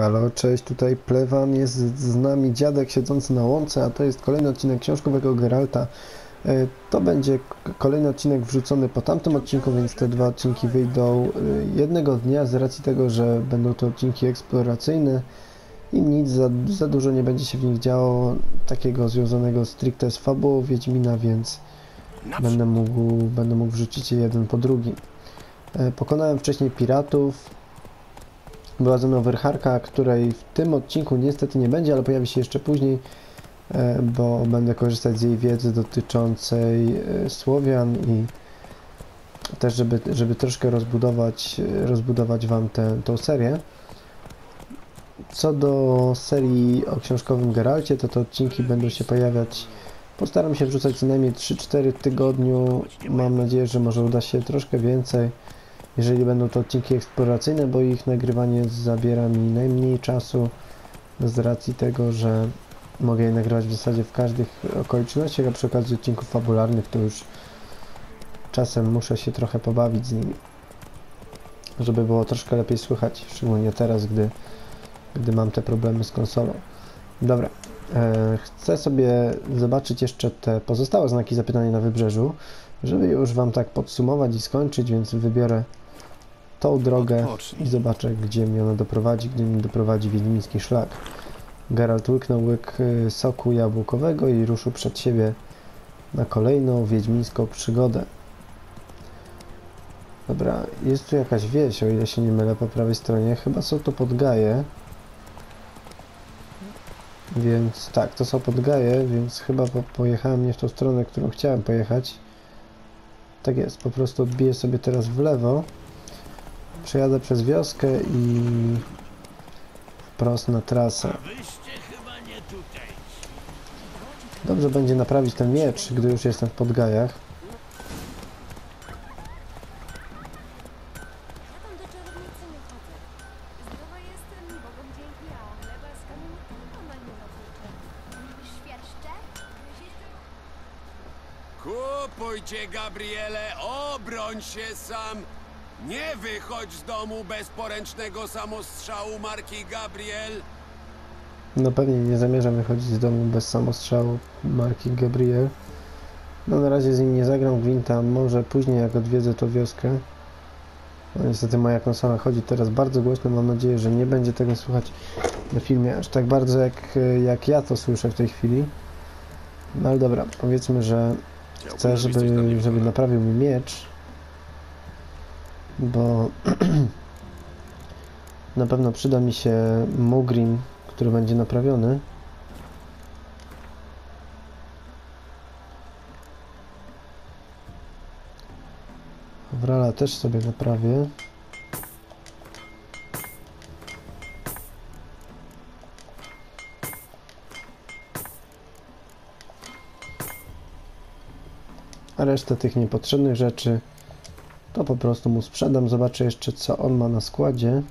Halo, cześć, tutaj Plewan, jest z nami dziadek siedzący na łące, a to jest kolejny odcinek książkowego Geralta. E, To będzie kolejny odcinek wrzucony po tamtym odcinku, więc te dwa odcinki wyjdą e, jednego dnia z racji tego, że będą to odcinki eksploracyjne i nic za, za dużo nie będzie się w nich działo takiego związanego stricte z fabułą Wiedźmina, więc będę mógł, będę mógł wrzucić je jeden po drugim. E, Pokonałem wcześniej piratów, była ze mną której w tym odcinku niestety nie będzie, ale pojawi się jeszcze później, e, bo będę korzystać z jej wiedzy dotyczącej e, Słowian i też, żeby, żeby troszkę rozbudować, rozbudować Wam tę serię. Co do serii o książkowym Geralcie, to te odcinki będą się pojawiać. Postaram się wrzucać co najmniej 3-4 w tygodniu. Mam nadzieję, że może uda się troszkę więcej jeżeli będą to odcinki eksploracyjne, bo ich nagrywanie zabiera mi najmniej czasu z racji tego, że mogę je nagrywać w zasadzie w każdych okolicznościach, a przy okazji odcinków fabularnych to już czasem muszę się trochę pobawić z nimi, żeby było troszkę lepiej słychać, szczególnie teraz, gdy, gdy mam te problemy z konsolą. Dobra, e, chcę sobie zobaczyć jeszcze te pozostałe znaki zapytania na wybrzeżu, żeby już Wam tak podsumować i skończyć, więc wybiorę tą drogę Odpocznij. i zobaczę, gdzie mnie ona doprowadzi, gdzie mnie doprowadzi wiedźmiński szlak. Geralt łyknął łyk y, soku jabłkowego i ruszył przed siebie na kolejną wiedźmińską przygodę. Dobra, jest tu jakaś wieś, o ile się nie mylę, po prawej stronie. Chyba są to podgaje. Więc tak, to są podgaje, więc chyba po, pojechałem nie w tą stronę, którą chciałem pojechać. Tak jest, po prostu odbiję sobie teraz w lewo. Przejadę przez wioskę i wprost na trasę. Dobrze będzie naprawić ten miecz, gdy już jestem w podgajach. Kupujcie, Gabriele, obroń się sam! Nie wychodź z domu bez poręcznego samostrzału marki Gabriel! No pewnie nie zamierzam wychodzić z domu bez samostrzału marki Gabriel. No na razie z nim nie zagram gwinta, może później jak odwiedzę tą wioskę. No niestety moja konsola chodzi teraz bardzo głośno, mam nadzieję, że nie będzie tego słychać na filmie aż tak bardzo jak, jak ja to słyszę w tej chwili. No ale dobra, powiedzmy, że chcę, żeby, żeby naprawił mi miecz, bo na pewno przyda mi się Mugrim, który będzie naprawiony. Wrala też sobie naprawię. A resztę tych niepotrzebnych rzeczy to po prostu mu sprzedam. Zobaczę jeszcze co on ma na składzie.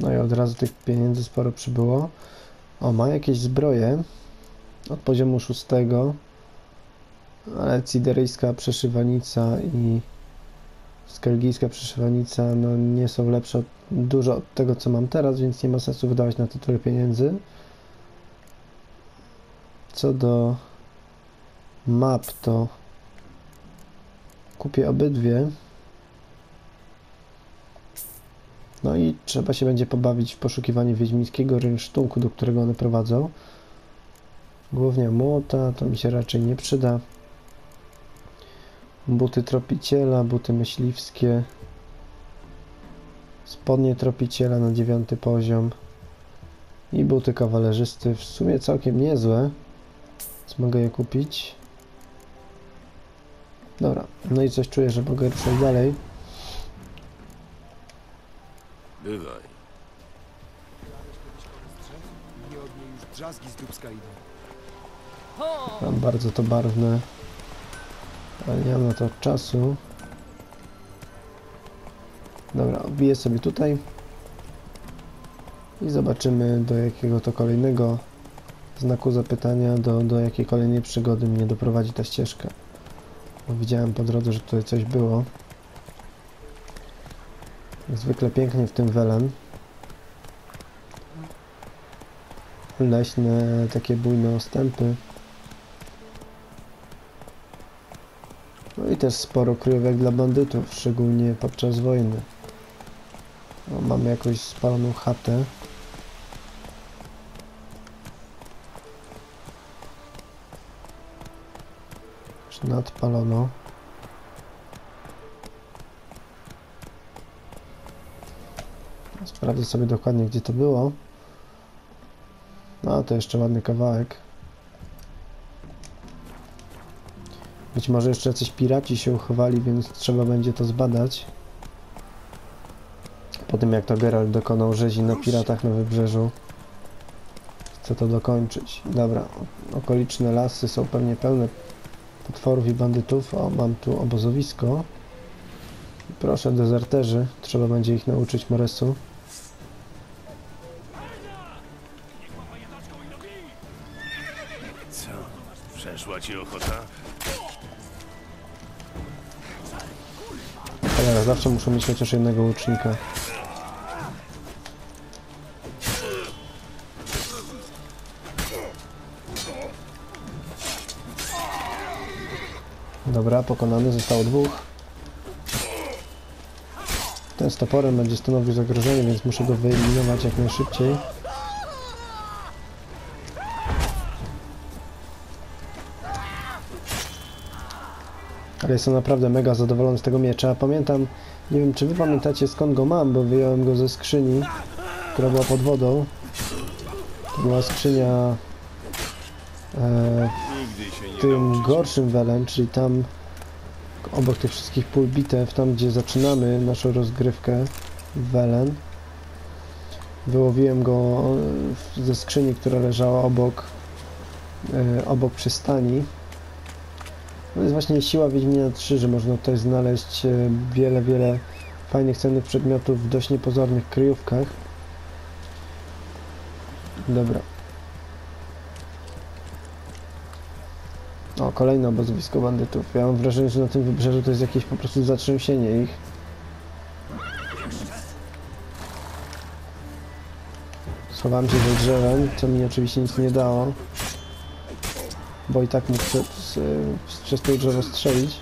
No i od razu tych pieniędzy sporo przybyło. O, ma jakieś zbroje od poziomu szóstego, ale cideryjska przeszywanica i skelgijska przeszywanica no, nie są lepsze od, dużo od tego, co mam teraz, więc nie ma sensu wydawać na to tyle pieniędzy. Co do map, to kupię obydwie. No i trzeba się będzie pobawić w poszukiwanie wiedźmińskiego rynsztunku, do którego one prowadzą. Głównie młota, to mi się raczej nie przyda. Buty tropiciela, buty myśliwskie. Spodnie tropiciela na dziewiąty poziom. I buty kawalerzysty, w sumie całkiem niezłe. Więc mogę je kupić. Dobra, no i coś czuję, że mogę ruszać dalej. Bywaj. Nie od niej już drzazgi z dubska idą. Mam bardzo to barwne, ale nie mam na to czasu. Dobra, wbiję sobie tutaj. I zobaczymy do jakiego to kolejnego znaku zapytania, do, do jakiej kolejnej przygody mnie doprowadzi ta ścieżka. Bo widziałem po drodze, że tutaj coś było. Zwykle pięknie w tym Welen. Leśne, takie bujne ostępy. No i też sporo kryjówek dla bandytów, szczególnie podczas wojny. O, mamy jakąś spaloną chatę. Już nadpalono. Sprawdzę sobie dokładnie, gdzie to było. No, to jeszcze ładny kawałek. Być może jeszcze jacyś piraci się uchowali, więc trzeba będzie to zbadać. Po tym jak to Geralt dokonał rzezi na piratach na wybrzeżu. Chcę to dokończyć. Dobra, okoliczne lasy są pewnie pełne potworów i bandytów. O, mam tu obozowisko. Proszę, dezerterzy. Trzeba będzie ich nauczyć Moresu. Co? Przeszła ci ochota? Zawsze muszę mieć chociaż jednego łucznika. Dobra, pokonany, zostało dwóch. Ten z toporem będzie stanowił zagrożenie, więc muszę go wyeliminować jak najszybciej. Ale jestem naprawdę mega zadowolony z tego miecza. Pamiętam, nie wiem czy wy pamiętacie skąd go mam, bo wyjąłem go ze skrzyni, która była pod wodą. To była skrzynia e, w tym gorszym Welen, czyli tam obok tych wszystkich pól bitew, tam gdzie zaczynamy naszą rozgrywkę w Welen. Wyłowiłem go e, ze skrzyni, która leżała obok, e, obok przystani. To jest właśnie siła Wiedźmina 3, że można tutaj znaleźć e, wiele, wiele fajnych, cennych przedmiotów w dość niepozornych kryjówkach. Dobra. O, kolejne obozowisko bandytów. Ja mam wrażenie, że na tym wybrzeżu to jest jakieś po prostu zatrzęsienie ich. Schowałem się za drzewem, co mi oczywiście nic nie dało. Bo i tak mógł przez, przez to drzewo strzelić.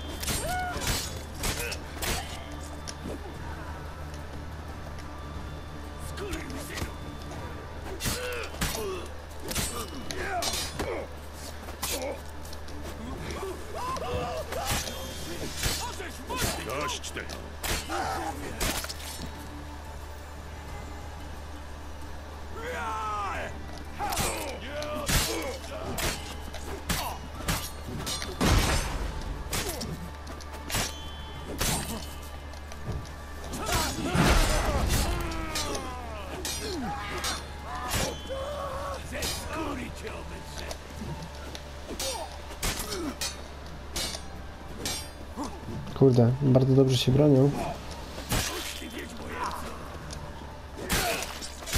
Kurde, bardzo dobrze się bronią.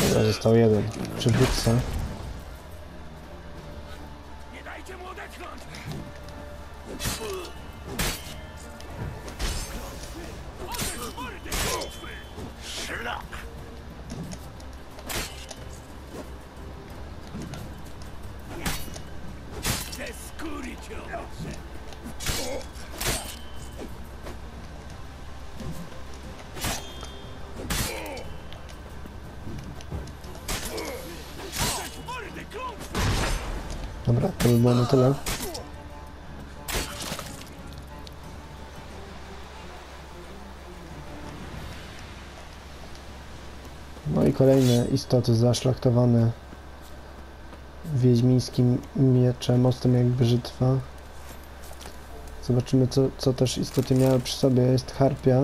Dobra, został jeden. Przywódca. Istoty zaszlachtowane wiedźmińskim mieczem, mostem jak brzytwa. Zobaczymy co, co też istoty miały przy sobie. Jest harpia.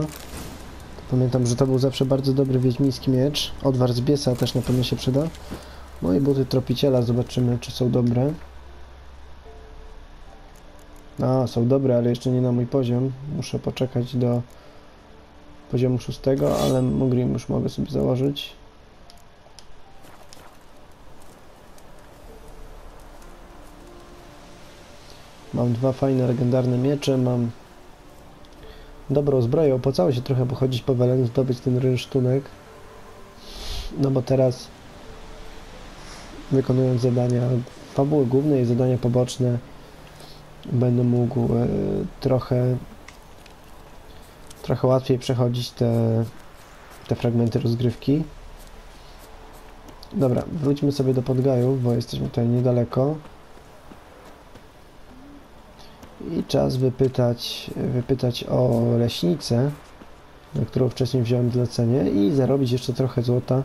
Pamiętam, że to był zawsze bardzo dobry wiedźmiński miecz. Odwar z biesa też na pewno się przyda. No i buty tropiciela, zobaczymy czy są dobre. A, są dobre, ale jeszcze nie na mój poziom. Muszę poczekać do poziomu szóstego, ale Mugrim już mogę sobie założyć. Mam dwa fajne, legendarne miecze, mam dobrą zbroję. Opłacało się trochę pochodzić po Welen, zdobyć ten rynsztunek. No bo teraz wykonując zadania fabuły głównej i zadania poboczne będę mógł e, trochę trochę łatwiej przechodzić te, te fragmenty rozgrywki. Dobra, wróćmy sobie do Podgaju, bo jesteśmy tutaj niedaleko. I czas wypytać, wypytać o leśnicę, na którą wcześniej wziąłem zlecenie i zarobić jeszcze trochę złota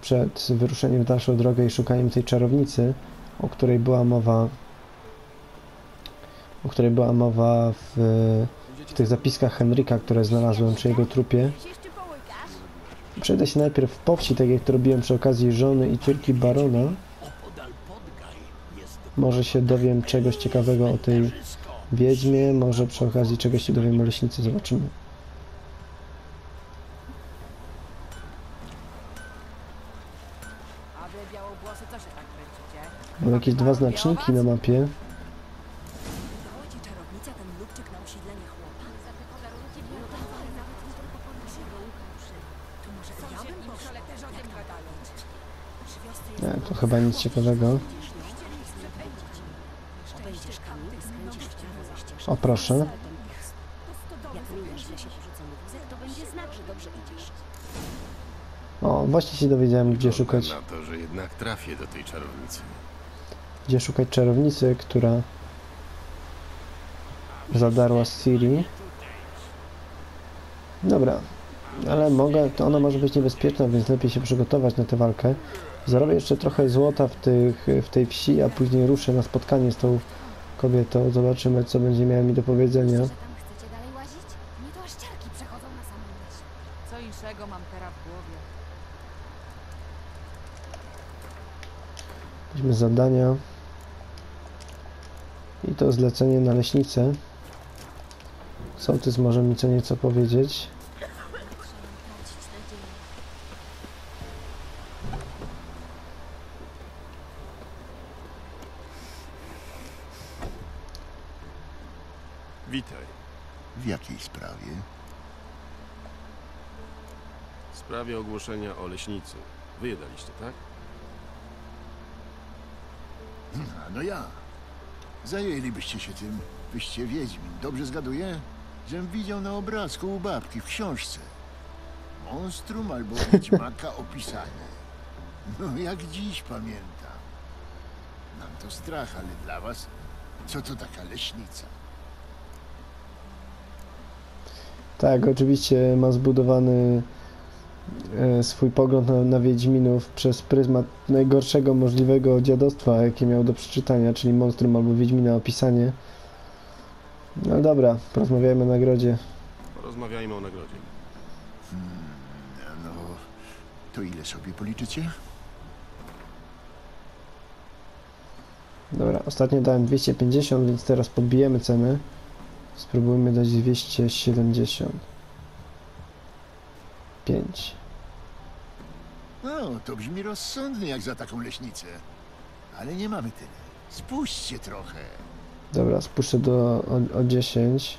przed wyruszeniem w dalszą drogę i szukaniem tej czarownicy, o której była mowa o której była mowa w, w tych zapiskach Henryka, które znalazłem przy jego trupie. Przejdę się najpierw po wsi, tak jak to robiłem przy okazji żony i córki barona. Może się dowiem czegoś ciekawego o tej wiedźmie, może przy okazji czegoś się dowiem o leśnicy, zobaczymy. Mam jakieś dwa znaczniki na mapie. Dała ci czarownica ten lubczyk dobrze idziesz. O, właśnie się dowiedziałem, gdzie szukać, na to, że jednak trafię do tej czarownicy. gdzie szukać czarownicy, która zadarła z Ciri. Dobra, ale mogę, to ona może być niebezpieczna, więc lepiej się przygotować na tę walkę. Zarobię jeszcze trochę złota w, tych, w tej wsi, a później ruszę na spotkanie z tą kobietą. Zobaczymy, co będzie miała mi do powiedzenia. Że tam chcecie dalej łazić? Nie to aż ciarki przechodzą na samą myśl. Co innego mam teraz w głowie. Weźmy zadania. I to zlecenie na leśnicę. Sołtys może mi co nieco powiedzieć. Trzeba tracić nadzieję. Witaj. W jakiej sprawie? W sprawie ogłoszenia o leśnicy. Wy je daliście, tak? A no ja. Zajęlibyście się tym. Wyście Wiedźmin. Dobrze zgaduję? Żem widział na obrazku u babki w książce. Monstrum albo wiedźmaka opisane. No jak dziś pamiętam. Nam to strach, ale dla was co to taka leśnica? Tak, oczywiście ma zbudowany swój pogląd na, na Wiedźminów przez pryzmat najgorszego możliwego dziadostwa, jakie miał do przeczytania, czyli Monstrum albo Wiedźmina opisanie. No dobra, porozmawiajmy o nagrodzie. Porozmawiajmy o nagrodzie. No, to ile sobie policzycie? Dobra, ostatnio dałem 250, więc teraz podbijemy cenę. Spróbujmy dać 270. 5. No, to brzmi rozsądnie jak za taką leśnicę. Ale nie mamy tyle. Spuśćcie trochę. Dobra, spuszczę do o, o 10.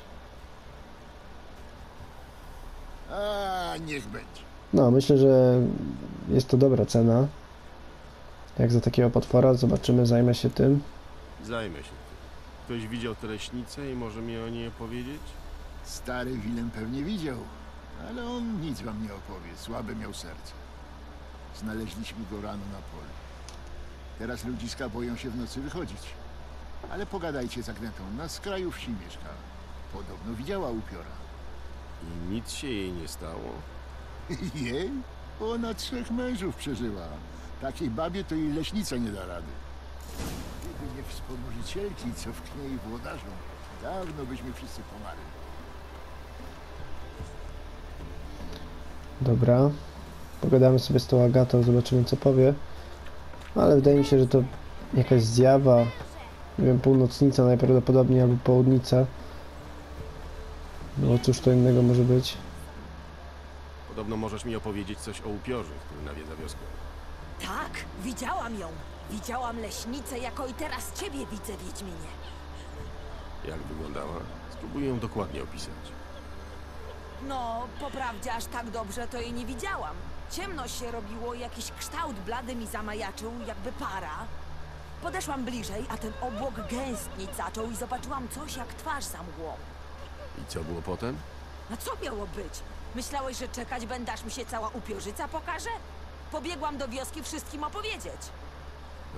A, niech będzie. No, myślę, że jest to dobra cena. Jak za takiego potwora, zobaczymy, zajmę się tym. Zajmę się tym. Ktoś widział tę leśnicę i może mi o niej opowiedzieć? Stary Willem pewnie widział, ale on nic wam nie opowie. Słabe miał serce. Znaleźliśmy go rano na polu. Teraz ludziska boją się w nocy wychodzić. Ale pogadajcie z Agnetą, na skraju wsi mieszka. Podobno widziała upiora. I nic się jej nie stało. Jej? Ona trzech mężów przeżyła. Takiej babie to jej leśnica nie da rady. Gdyby nie wspomożycielki, co wknie jej włodarzom, dawno byśmy wszyscy pomarli. Dobra. Pogadamy sobie z tą Agatą, zobaczymy co powie. Ale wydaje mi się, że to jakaś zjawa. Nie wiem, północnica najprawdopodobniej albo południca. No cóż to innego może być. Podobno możesz mi opowiedzieć coś o upiorze, który nawiedza wioskę. Tak, widziałam ją. Widziałam leśnicę, jako i teraz ciebie widzę, Wiedźminie. Jak wyglądała? Spróbuję ją dokładnie opisać. No, po prawdzie aż tak dobrze to jej nie widziałam. Ciemno się robiło, jakiś kształt blady mi zamajaczył, jakby para. Podeszłam bliżej, a ten obłok gęstnić zaczął i zobaczyłam coś jak twarz za mgłą. I co było potem? A co miało być? Myślałeś, że czekać będę, aż mi się cała upiorzyca pokaże? Pobiegłam do wioski wszystkim opowiedzieć.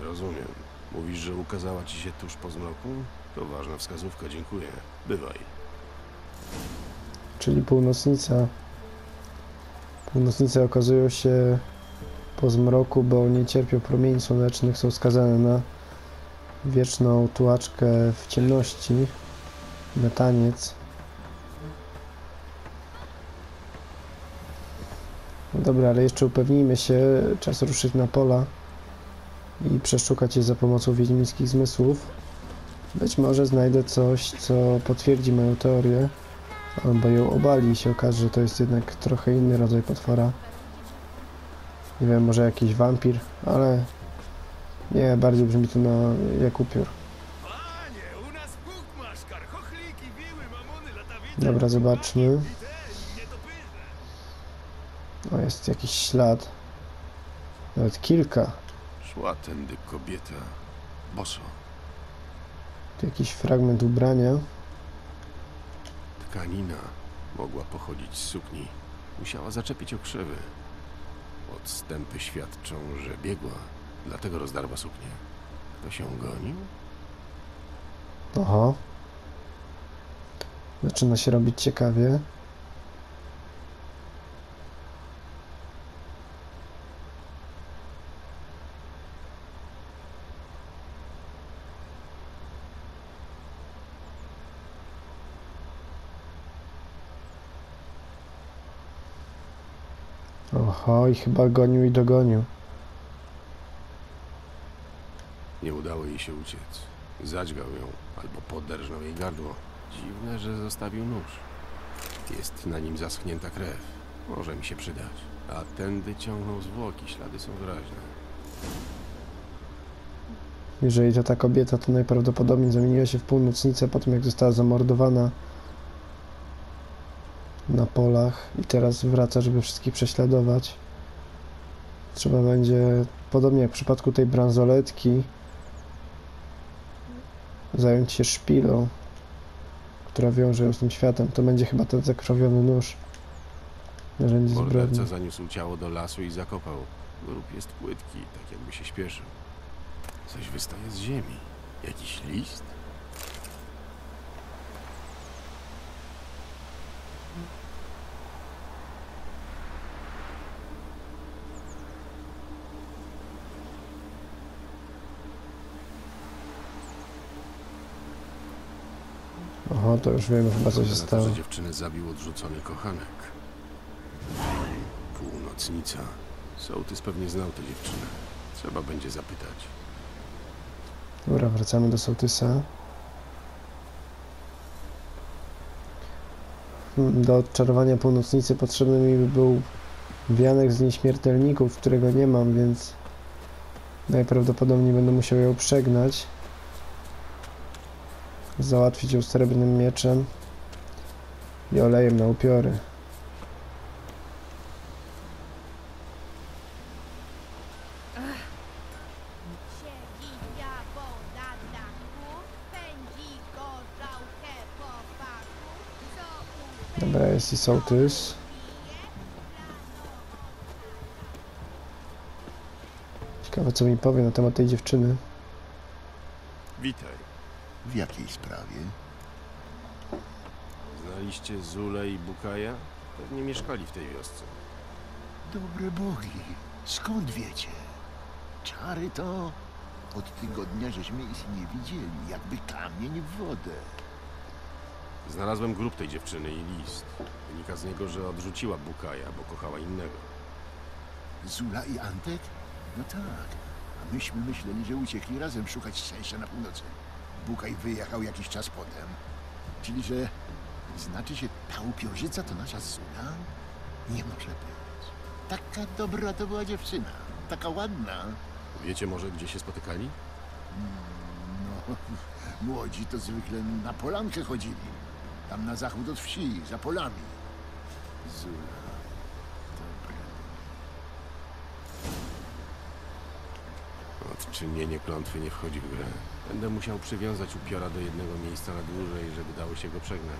Rozumiem. Mówisz, że ukazała ci się tuż po zmroku? To ważna wskazówka, dziękuję. Bywaj. Czyli północnica. Północnice okazują się po zmroku, bo nie cierpią promieni słonecznych, są skazane na wieczną tułaczkę w ciemności, na taniec. No dobra, ale jeszcze upewnijmy się, czas ruszyć na pola i przeszukać je za pomocą wiedźmińskich zmysłów. Być może znajdę coś, co potwierdzi moją teorię. Albo ją obali i się okaże, że to jest jednak trochę inny rodzaj potwora. Nie wiem, może jakiś wampir, ale nie, bardziej brzmi to na jak upiór. Dobra, zobaczmy. O, jest jakiś ślad. Nawet kilka. Szła tędy kobieta. Boso. Tu jakiś fragment ubrania. Tkanina mogła pochodzić z sukni. Musiała zaczepić okrzywy. Odstępy świadczą, że biegła, dlatego rozdarła suknię. Kto się gonił? Oho. Zaczyna się robić ciekawie. Oho, i chyba gonił i dogonił. Nie udało jej się uciec. Zadźgał ją albo poderżnął jej gardło. Dziwne, że zostawił nóż. Jest na nim zaschnięta krew. Może mi się przydać. A tędy ciągną zwłoki, ślady są wyraźne. Jeżeli to ta kobieta, to najprawdopodobniej zamieniła się w północnicę po tym, jak została zamordowana na polach i teraz wraca, żeby wszystkich prześladować. Trzeba będzie, podobnie jak w przypadku tej bransoletki, zająć się szpilą, która wiąże ją z tym światem. To będzie chyba ten zakrwawiony nóż. Narzędzie zbrodni. Morderca zaniósł ciało do lasu i zakopał. Grób jest płytki, tak jakby się śpieszył. Coś wystaje z ziemi. Jakiś list? Oho, to już wiemy chyba co się na to, stało. że dziewczynę zabił odrzucony kochanek. Północnica. Sołtys pewnie znał tę dziewczynę. Trzeba będzie zapytać. Dobra, wracamy do sołtysa. Hmm, Do odczarowania północnicy potrzebny mi by był wianek z nieśmiertelników, którego nie mam, więc najprawdopodobniej będę musiał ją przegnać. Załatwić ją srebrnym mieczem i olejem na upiory. Dobra, jest i sołtys. Ciekawe co mi powie na temat tej dziewczyny. Witaj. W jakiej sprawie? Znaliście Zulę i Bukaja? Pewnie mieszkali w tej wiosce. Dobre bogi, skąd wiecie? Czary to... Od tygodnia żeśmy ich nie widzieli, jakby kamień w wodę. Znalazłem grób tej dziewczyny i list. Wynika z niego, że odrzuciła Bukaja, bo kochała innego. Zula i Antek? No tak. A myśmy myśleli, że uciekli razem szukać szczęścia na północy. Bukaj wyjechał jakiś czas potem. Czyli, że... Znaczy się, ta upiorzyca to nasza Zula? Nie może być. Taka dobra to była dziewczyna. Taka ładna. Wiecie może, gdzie się spotykali? No, młodzi to zwykle na polankę chodzili. Tam na zachód od wsi, za polami. Zula. Odczynienie klątwy nie wchodzi w grę. Będę musiał przywiązać upiora do jednego miejsca na dłużej, żeby dało się go przegnać.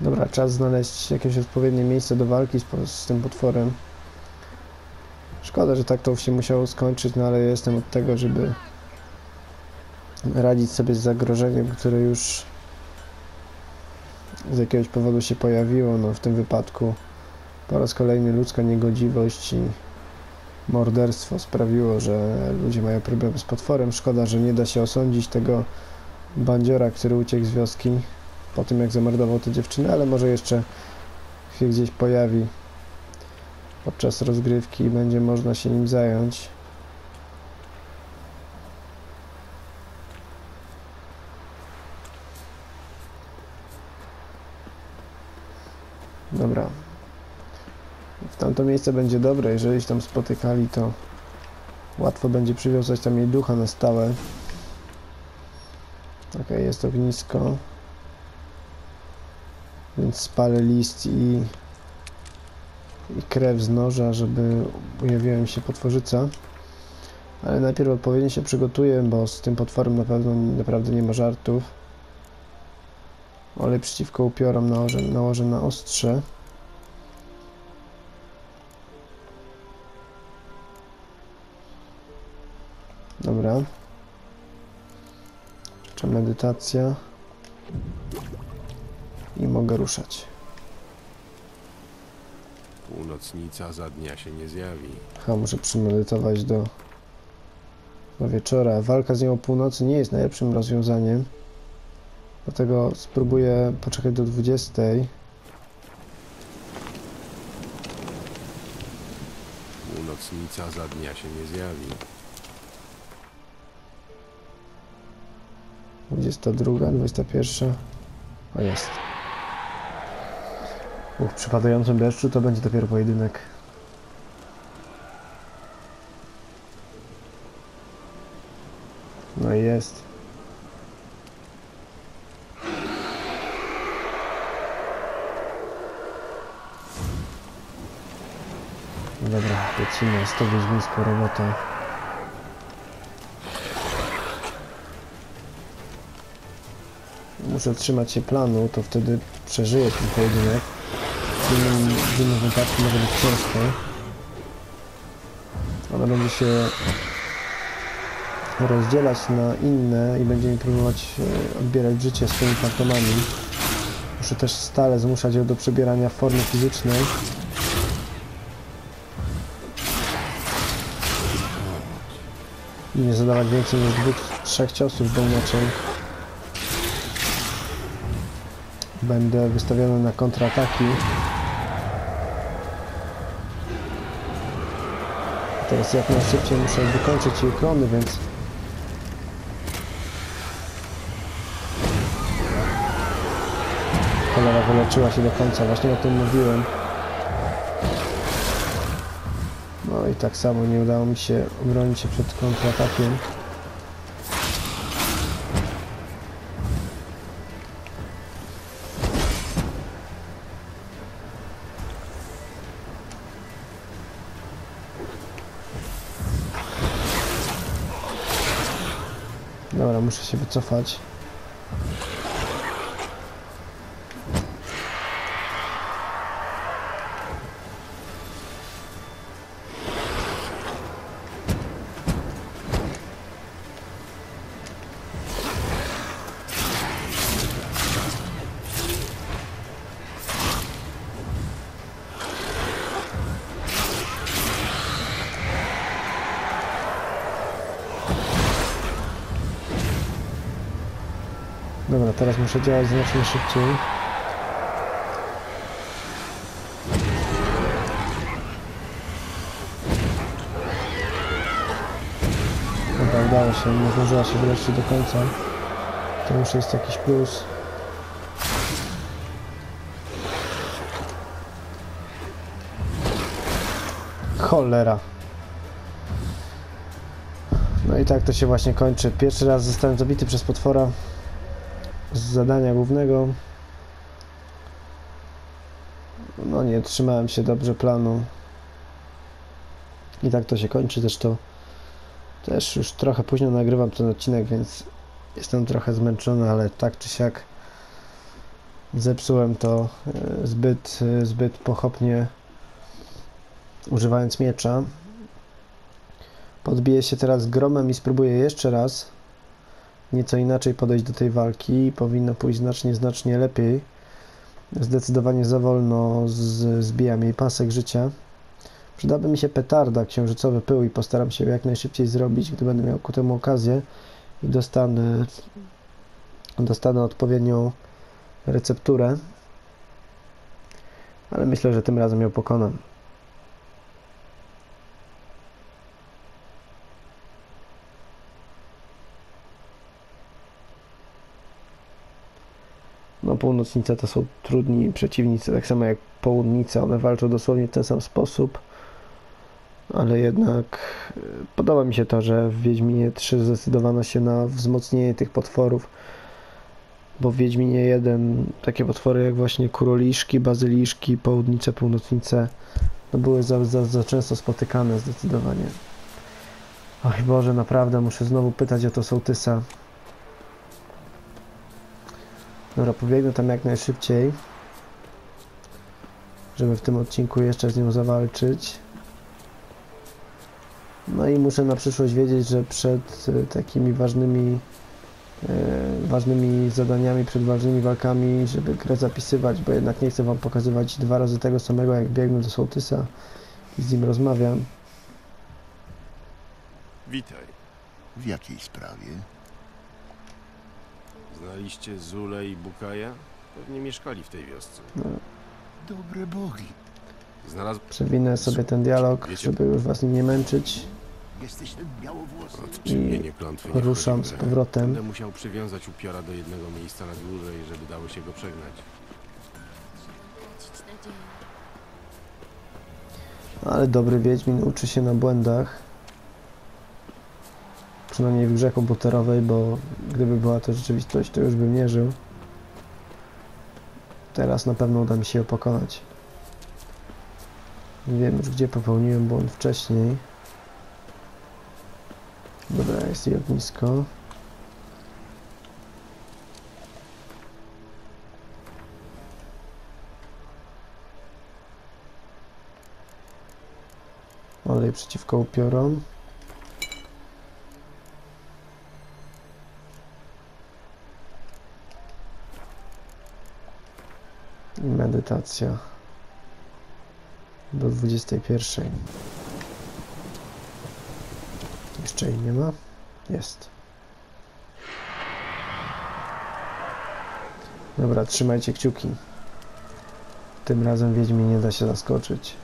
Dobra, czas znaleźć jakieś odpowiednie miejsce do walki z, z tym potworem. Szkoda, że tak to się musiało skończyć, no ale jestem od tego, żeby radzić sobie z zagrożeniem, które już z jakiegoś powodu się pojawiło. No w tym wypadku po raz kolejny ludzka niegodziwość i morderstwo sprawiło, że ludzie mają problem z potworem. Szkoda, że nie da się osądzić tego bandziora, który uciekł z wioski po tym, jak zamordował tę dziewczynę, ale może jeszcze się gdzieś pojawi podczas rozgrywki i będzie można się nim zająć. Dobra. Tamto miejsce będzie dobre. Jeżeli się tam spotykali, to łatwo będzie przywiązać tam jej ducha na stałe. Okej, jest ognisko. Więc spalę list i, i krew z noża, żeby ujawiła mi się potworzyca. Ale najpierw odpowiednio się przygotuję, bo z tym potworem na pewno naprawdę nie ma żartów. Olej przeciwko upiorom nałożę, nałożę na ostrze. Dobra. Jeszcze medytacja. I mogę ruszać. Północnica za dnia się nie zjawi. Chyba muszę przymedytować do, do wieczora. Walka z nią o północy nie jest najlepszym rozwiązaniem. Dlatego spróbuję poczekać do 20. Północnica za dnia się nie zjawi. 22, 21. O jest. Uch, przy padającym deszczu to będzie dopiero pojedynek. No i jest. Dobra, lecimy, jest to wiedźmińska robota. Trzymać się planu, to wtedy przeżyję ten pojedynek. W innym, w innym wypadku może być ciężko. Ona będzie się rozdzielać na inne i będzie mi próbować e, odbierać życie swoimi fantomami. Muszę też stale zmuszać ją do przebierania formy fizycznej. I nie zadawać więcej niż dwóch, trzech ciosów, bo inaczej będę wystawiony na kontrataki. Teraz jak najszybciej muszę wykończyć jej klony, więc cholera wyleczyła się do końca, właśnie o tym mówiłem. No i tak samo nie udało mi się obronić się przed kontratakiem. Muszę się wycofać. Teraz muszę działać znacznie szybciej. Dobra, udało się, nie zdążyła się wreszcie do końca. To już jest jakiś plus. Cholera. No i tak to się właśnie kończy. Pierwszy raz zostałem zabity przez potwora z zadania głównego. No nie trzymałem się dobrze planu. I tak to się kończy. Zresztą też już trochę późno nagrywam ten odcinek, więc jestem trochę zmęczony, ale tak czy siak zepsułem to e, zbyt, e, zbyt pochopnie używając miecza. Podbiję się teraz gromem i spróbuję jeszcze raz nieco inaczej podejść do tej walki. Powinno pójść znacznie, znacznie lepiej. Zdecydowanie za wolno z, zbijam jej pasek życia. Przydałaby mi się petarda, księżycowy pył i postaram się jak najszybciej zrobić, gdy będę miał ku temu okazję i dostanę, dostanę odpowiednią recepturę. Ale myślę, że tym razem ją pokonam. No, północnice to są trudni przeciwnicy, tak samo jak południce. One walczą dosłownie w ten sam sposób. Ale jednak e, podoba mi się to, że w Wiedźminie 3 zdecydowano się na wzmocnienie tych potworów. Bo w Wiedźminie 1 takie potwory jak właśnie kuroliszki, bazyliszki, południce, północnice no były za, za, za często spotykane zdecydowanie. Oj Boże, naprawdę muszę znowu pytać o to sołtysa. Dobra, pobiegnę tam jak najszybciej, żeby w tym odcinku jeszcze z nią zawalczyć. No i muszę na przyszłość wiedzieć, że przed e, takimi ważnymi e, ważnymi zadaniami, przed ważnymi walkami, żeby grę zapisywać, bo jednak nie chcę wam pokazywać dwa razy tego samego, jak biegnę do sołtysa i z nim rozmawiam. Witaj. W jakiej sprawie? Znaliście Zulę i Bukaja? Pewnie mieszkali w tej wiosce. Dobre bogi. Znalazł... Przewinę sobie ten dialog, żeby już was nim nie męczyć. Jesteś ten białowłosy. Odczynienie klątwy nie Ruszam wchodzi z w grę. powrotem. Będę musiał przywiązać upiora do jednego miejsca na dłużej, żeby dało się go przegnać. Ale dobry Wiedźmin uczy się na błędach. Przynajmniej w grze komputerowej, bo gdyby była to rzeczywistość, to już bym nie żył. Teraz na pewno uda mi się ją pokonać. Wiem już, gdzie popełniłem błąd wcześniej. Dobra, jest jej ognisko. Olej przeciwko upiorom. I medytacja. Do 21. Jeszcze jej nie ma? Jest. Dobra, trzymajcie kciuki. Tym razem Wiedźmi nie da się zaskoczyć.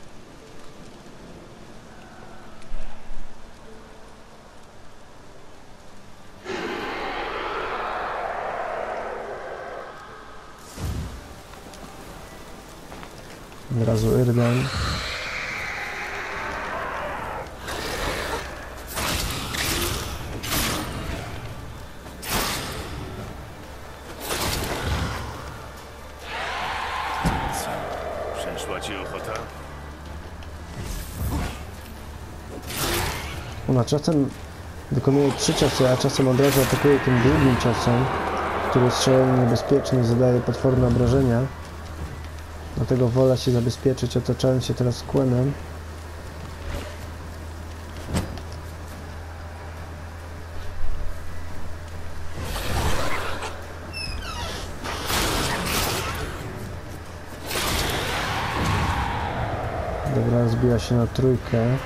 Od Przeszła ci ochota? Ona czasem wykonuje trzy ciosy, a czasem od razu atakuje tym drugim ciosem, który strzelanie niebezpiecznie zadaje potworne obrażenia. Dlatego wolę się zabezpieczyć, otaczając się teraz kłenem. Dobra, rozbiła się na trójkę.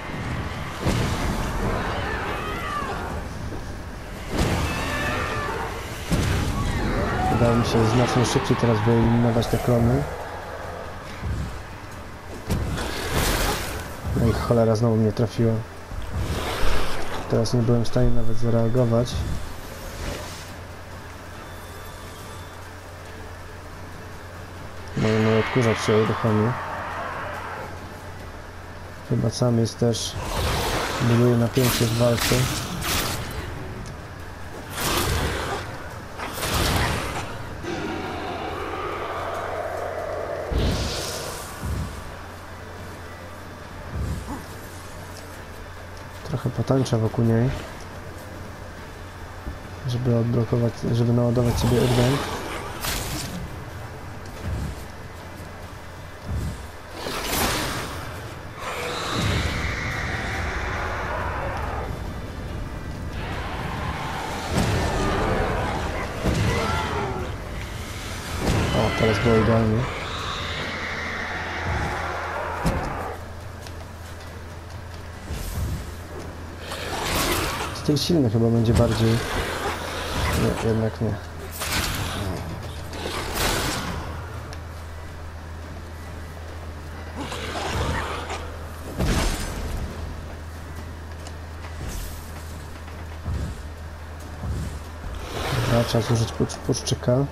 Udało mi się znacznie szybciej teraz wyeliminować te klony. No i cholera znowu mnie trafiła. Teraz nie byłem w stanie nawet zareagować. No i mój odkurzacz się uruchomił. Chyba sam jest też buduje napięcie w walce. Potańczę wokół niej. Żeby odblokować, żeby naładować sobie urban. O, teraz było idealnie. Styl silny chyba będzie bardziej. Nie, jednak nie. Dobra, trzeba zużyć pusz- puszczyka.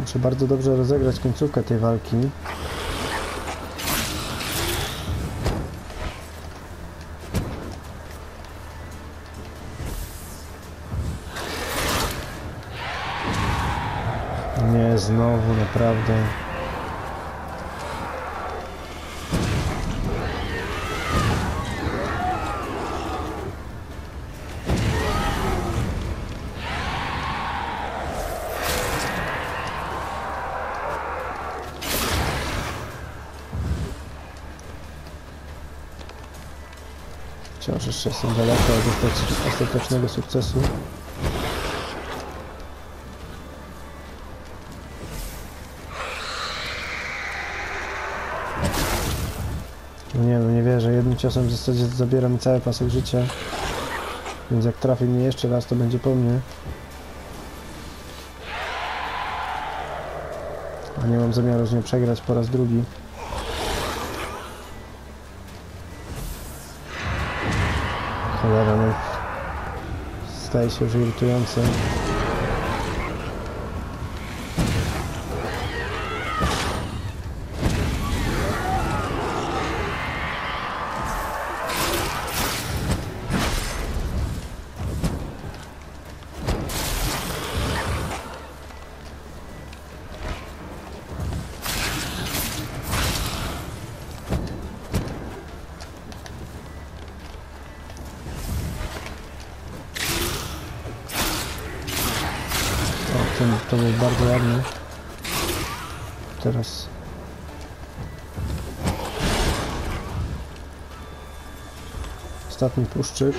Muszę bardzo dobrze rozegrać końcówkę tej walki. Wciąż jeszcze jestem daleko od ostatecz- ostatecznego sukcesu. No nie, no nie wierzę. Jednym ciosem w zasadzie zabiera mi cały pasek życia. Więc jak trafi mnie jeszcze raz, to będzie po mnie. A nie mam zamiaru z nią przegrać po raz drugi. Staje się już ten, to był bardzo ładny. Teraz... Ostatni puszczyk.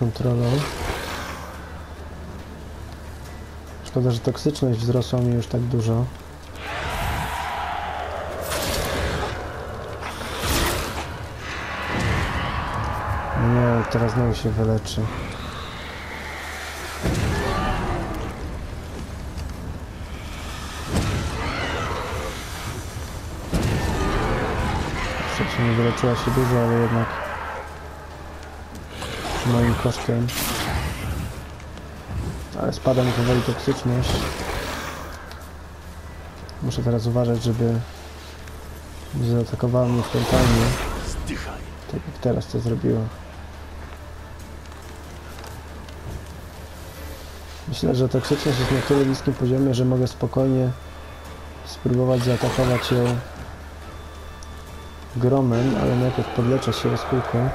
Kontrolą. Szkoda, że toksyczność wzrosła mi już tak dużo. Nie, teraz znowu się wyleczy. Wcześniej nie wyleczyła się dużo, ale jednak moim kosztem. Ale spada mi powoli toksyczność. Muszę teraz uważać, żeby nie zaatakowała mnie frontalnie, tak jak teraz to zrobiła. Myślę, że toksyczność jest na tyle niskim poziomie, że mogę spokojnie spróbować zaatakować ją gromem, ale najpierw podleczę się skórkę.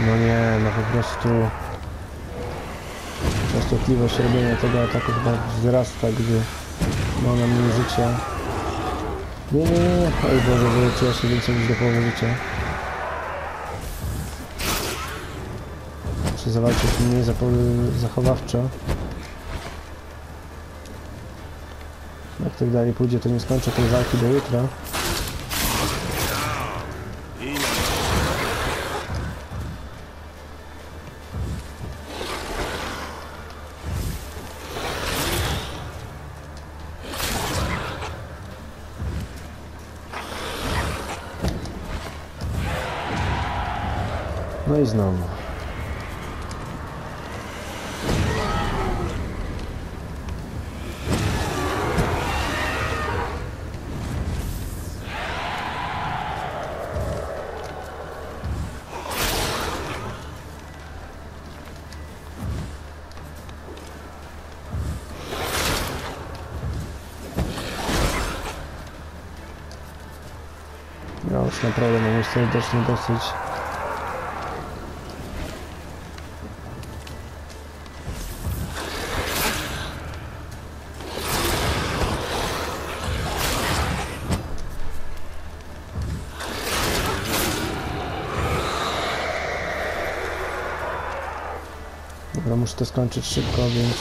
No nie, no po prostu częstotliwość robienia tego ataku chyba wzrasta, gdy ma ona mniej życia. Nie, nie, nie, nie. Oj Boże, wyleczyła się więcej niż do połowy życia. Muszę zawalczyć mniej zachowawczo. Jak tak dalej pójdzie, to nie skończę tej walki do jutra. No i znowu. Ja już naprawdę muszę to skończyć szybko, więc...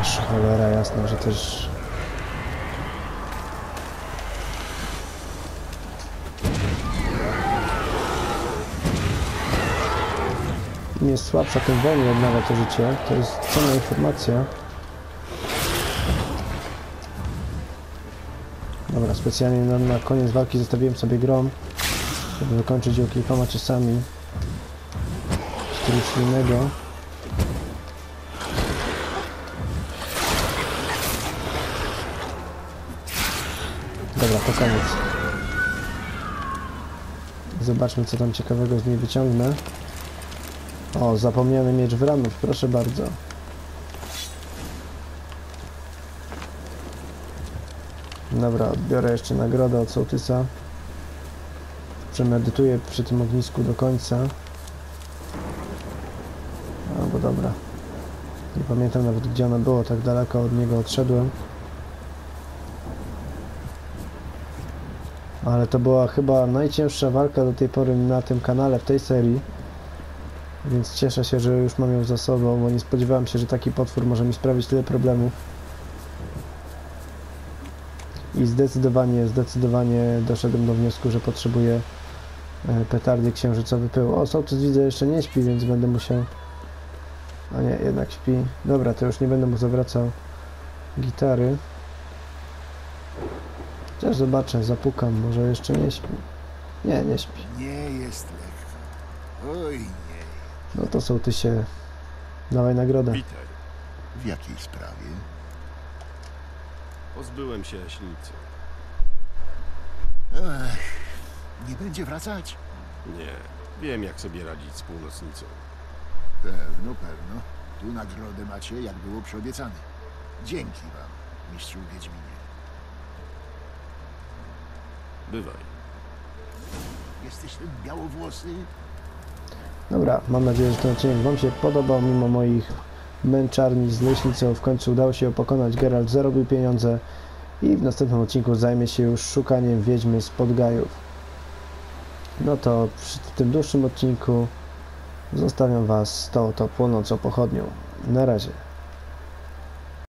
Aż cholera jasna, że też... Jest słabsza, tym wolniej odnawia to życie. To jest cenna informacja. Specjalnie na, na koniec walki zostawiłem sobie grom, żeby wykończyć ją kilkoma ciosami. Z którymś innego. Dobra, to koniec. Zobaczmy, co tam ciekawego z niej wyciągnę. O, zapomniany miecz wranów, proszę bardzo. Dobra, odbiorę jeszcze nagrodę od sołtysa. Przemedytuję przy tym ognisku do końca. Albo dobra. Nie pamiętam nawet gdzie ono było, tak daleko od niego odszedłem. Ale to była chyba najcięższa walka do tej pory na tym kanale w tej serii. Więc cieszę się, że już mam ją za sobą, bo nie spodziewałem się, że taki potwór może mi sprawić tyle problemów. I zdecydowanie, zdecydowanie doszedłem do wniosku, że potrzebuję e, petardy księżycowy pył. O, sołtys widzę jeszcze nie śpi, więc będę musiał... A nie, jednak śpi. Dobra, to już nie będę mu zawracał gitary. Chociaż zobaczę, zapukam, może jeszcze nie śpi. Nie, nie śpi. Nie jest lekko. Oj nie. No to sołtysie, dawaj nagrodę. Witaj. W jakiej sprawie? Pozbyłem się ślicy. Ech, nie będzie wracać? Nie, wiem jak sobie radzić z północnicą. Pewno, pewno. Tu nagrodę macie, jak było przyobiecane. Dzięki wam, mistrzu Wiedźminie. Bywaj. Jesteś ten białowłosy? Dobra, mam nadzieję, że ten odcinek Wam się podobał, mimo moich męczarni z leśnicą. W końcu udało się ją pokonać, Geralt zarobił pieniądze i w następnym odcinku zajmie się już szukaniem wiedźmy z Podgajów. No to przy tym dłuższym odcinku zostawiam Was z tą oto płonącą pochodnią. Na razie.